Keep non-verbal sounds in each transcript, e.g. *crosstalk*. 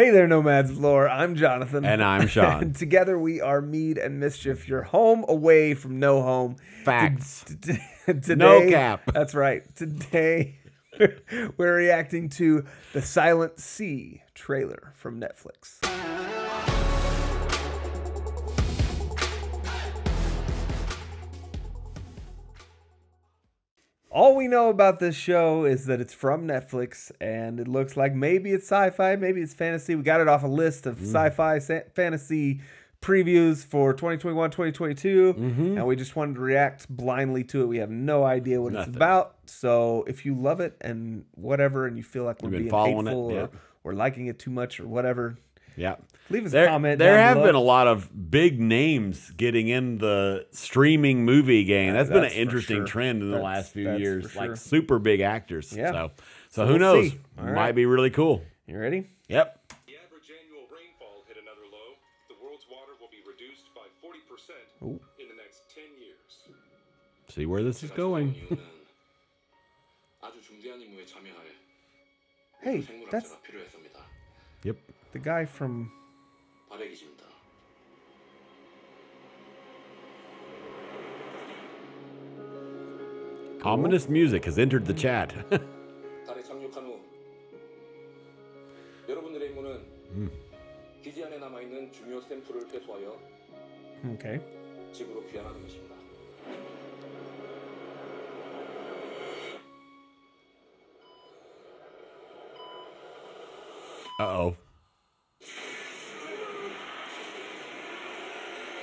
Hey there, Nomads of Lore. I'm Jonathan. And I'm *laughs* Sean. and together we are Mead and Mischief, your home away from no home. Facts. T- *laughs* today, No cap. That's right. Today, *laughs* we're reacting to the Silent Sea trailer from Netflix. All we know about this show is that it's from Netflix and it looks like maybe it's sci fi, maybe it's fantasy. We got it off a list of mm. sci fi sa- fantasy previews for 2021 2022 mm-hmm. and we just wanted to react blindly to it we have no idea what Nothing. it's about so if you love it and whatever and you feel like we're You've being following it, hateful yeah. or, or liking it too much or whatever yeah. Leave us there, a comment. There have below. been a lot of big names getting in the streaming movie game. That's, that's been an interesting sure. trend in the last few years. Sure. Like super big actors. Yeah. So, so, so who we'll knows? Might right. be really cool. You ready? Yep. The average annual rainfall hit another low. The world's water will be reduced by 40% Ooh. in the next 10 years. See where this is going. *laughs* hey, that's. Yep the guy from. Ominous music has entered the chat. *laughs* Okay. Uh oh.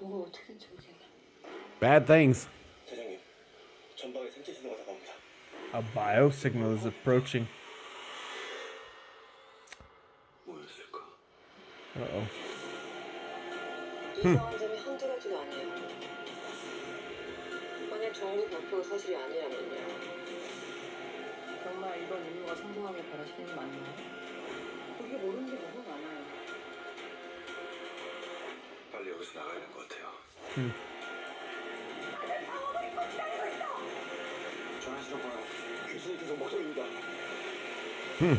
뭐가 어떻게 된지 모르겠네. Bad things. 대장님, 전방에 생체 신호가 다가옵니다. a biosignal is approaching 뭐였을까? uh-oh 이 상황점이 한두 가지가 아니에요. 만약 정부 발표가 사실이 아니라면요. 정말 이번 임무가 성공하길 바라시는 게 맞나요? 우리가 모르는 게 너무 많아요. Hmm.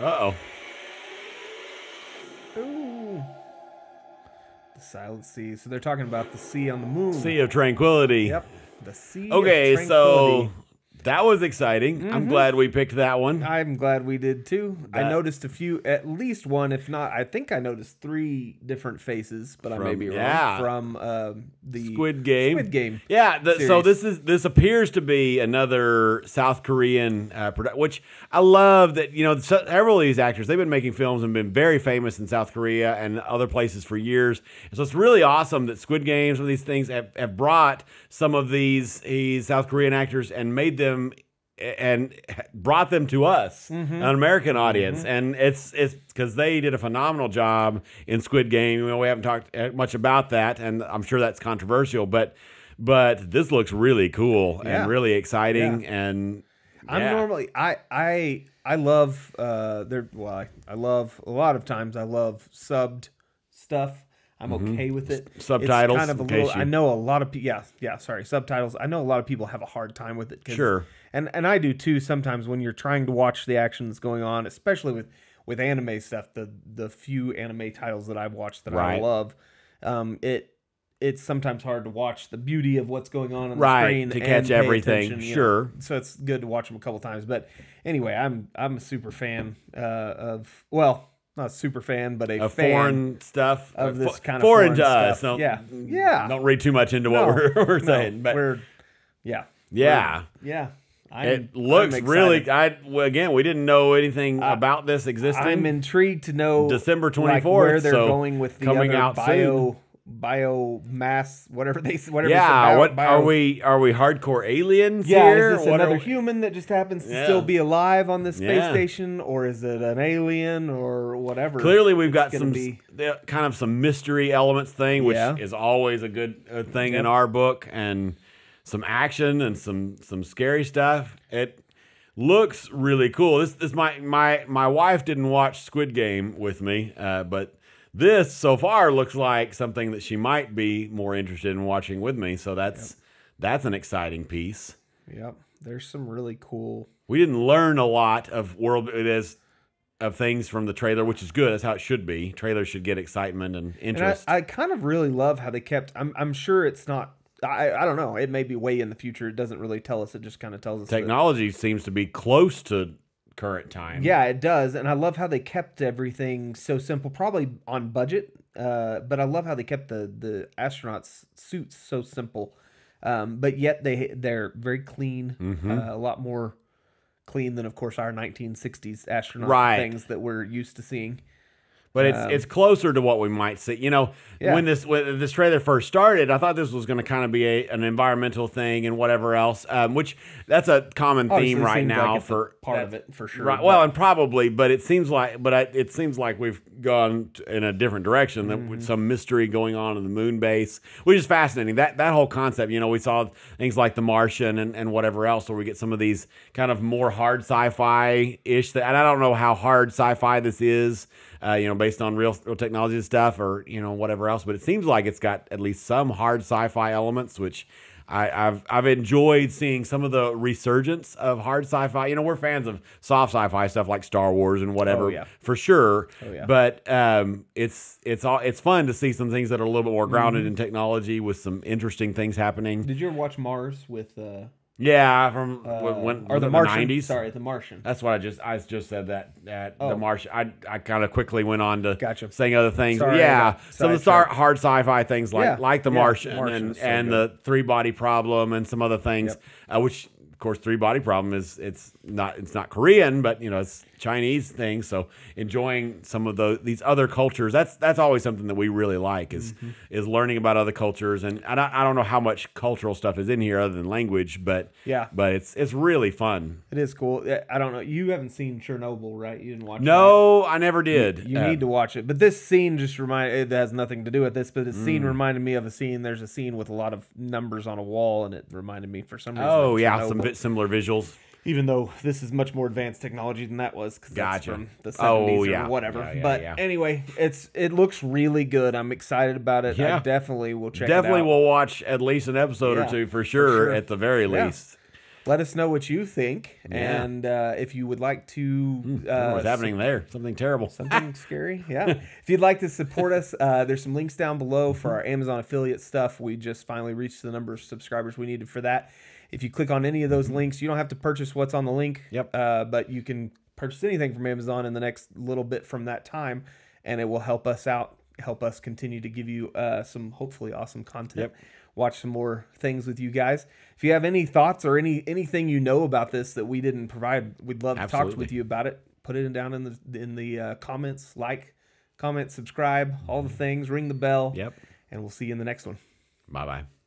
Oh. Ooh. The silent sea. So they're talking about the sea on the moon. Sea of tranquility. Yep. The sea. Okay, so that was exciting. I'm glad we picked that one. I'm glad we did too. I noticed a few, at least one, if not, I think I noticed three different faces, but I may be wrong. yeah. From um, the Squid Game. Squid Game. Yeah, the, so this is this appears to be another South Korean uh, production, which I love. That you know several of these actors they've been making films and been very famous in South Korea and other places for years. So it's really awesome that Squid Games, some of these things have, have brought some of these, these South Korean actors and made them and brought them to us, an American audience, and it's it's because they did a phenomenal job in Squid Game. You know, we haven't talked uh, much about that, and I'm sure that's controversial, but but this looks really cool Yeah. and really exciting, and I'm normally I I I love uh there well I, I love a lot of times I love subbed stuff. I'm okay with it. It's Mm-hmm. Subtitles, kind of a little. you- I know a lot of people. Yeah, yeah. Sorry, subtitles. I know a lot of people have a hard time with it. Sure. and and I do too. Sometimes when you're trying to watch the action that's going on, especially with with anime stuff, the the few anime titles that I've watched that I love, um, it it's sometimes hard to watch the beauty of what's going on on the Right, screen to and catch everything, you know. sure. So it's good to watch them a couple times. But anyway, I'm I'm a super fan uh, of well, not a super fan, but a fan foreign stuff of uh, this kind of foreign, foreign to us. stuff. Don't, Yeah. Yeah. Don't read too much into what No, we're, *laughs* we're no, saying, but we're yeah, yeah. yeah. I'm, It looks really. I again, we didn't know anything about this existing. I'm intrigued to know December like, 24th, where they're so going with the coming out bio biomass, whatever they *laughs* whatever. yeah, bio- what bio- are we? Are we hardcore aliens Yeah, here? is this What another we- human that just happens to Yeah. still be alive on this space Yeah. station, or is it an alien or whatever? Clearly, we've got some be- kind of some mystery elements thing, which Yeah. is always a good uh, thing in our book, and some action and some some scary stuff. It looks really cool. This this my my my wife didn't watch Squid Game with me, uh, but this so far looks like something that she might be more interested in watching with me. So that's that's an exciting piece. Yep, there's some really cool. We didn't learn a lot of world it is of things from the trailer, which is good. That's how it should be. Trailers should get excitement and And I, interest. I kind of really love how they kept. I'm I'm sure it's not. I I don't know. It may be way in the future. It doesn't really tell us. It just kind of tells us Technology seems to be close to current time. Yeah, it does, and I love how they kept everything so simple. Probably on budget, uh, but I love how they kept the the astronauts' suits so simple, um, but yet they they're very clean. Mm-hmm. Uh, a lot more clean than, of course, our 1960s astronaut Right. things that we're used to seeing. but it's it's closer to what we might see. You know, Um, Yeah. when this when this trailer first started, I thought this was going to kind of be a, an environmental thing and whatever else, um, which that's a common Obviously, theme right seems like now a for part that- of it for sure. Right. but- Well, and probably, but it seems like, but I, it seems like we've gone in a different direction. Mm-hmm. with some mystery going on in the moon base, which is fascinating. That that whole concept, you know, we saw things like The Martian and, and whatever else, where we get some of these kind of more hard sci-fi ish. That and I don't know how hard sci-fi this is. Uh, you know, based on real, real technology and stuff, or you know, whatever else. But it seems like it's got at least some hard sci-fi elements, which I, I've I've enjoyed seeing some of the resurgence of hard sci-fi. You know, we're fans of soft sci-fi stuff like Star Wars and whatever, Oh, yeah. for sure. yeah. But um, it's it's all it's fun to see some things that are a little bit more grounded Mm-hmm. in technology with some interesting things happening. Did you ever watch Mars with uh, Yeah, from uh when, when or the it Martian? nineties. Sorry, the Martian. That's what I just I just said that that the Oh. Martian. I I kind of quickly went on to Gotcha. saying other things. Sorry, yeah, some of the star, hard sci-fi things like Yeah, like the yeah, Martian, Martian and so and good. the three body problem and some other things, uh, which of course three body problem is it's not it's not Korean, but you know it's Chinese thing. So enjoying some of those these other cultures that's that's always something that we really like is Mm-hmm. is learning about other cultures and I don't, I don't know how much cultural stuff is in here other than language, but Yeah. but it's it's really fun. It is cool. I don't know. You haven't seen Chernobyl, right? You didn't watch it, right? No, I never did. You Uh, need to watch it. But this scene just remind it has nothing to do with this, but the Mm. scene reminded me of a scene. There's a scene with a lot of numbers on a wall, and it reminded me for some reason. Oh yeah, Chernobyl. some bit similar visuals. Even though this is much more advanced technology than that was, because that's Gotcha. from the Oh, 70s yeah. or whatever. Yeah, yeah, but anyway, it's it looks really good. I'm excited about it. I Yeah. definitely will check. Definitely it out. will watch at least an episode or two for for sure, sure. at the very least. Let us know what you think, and uh, if you would like to. Uh, Uh, What's happening there? Something terrible. Something *laughs* scary, yeah. If you'd like to support us, uh, there's some links down below for our Amazon affiliate stuff. We just finally reached the number of subscribers we needed for that. If you click on any of those links, you don't have to purchase what's on the link. Yep. Uh, but you can purchase anything from Amazon in the next little bit from that time, and it will help us out, help us continue to give you uh, some hopefully awesome content. Yep. Watch some more things with you guys. If you have any thoughts or any anything you know about this that we didn't provide, we'd love to talk with you about it. Put it down in the in the uh, comments. Like, comment, subscribe, all the things. Ring the bell. Yep. And we'll see you in the next one. Bye bye.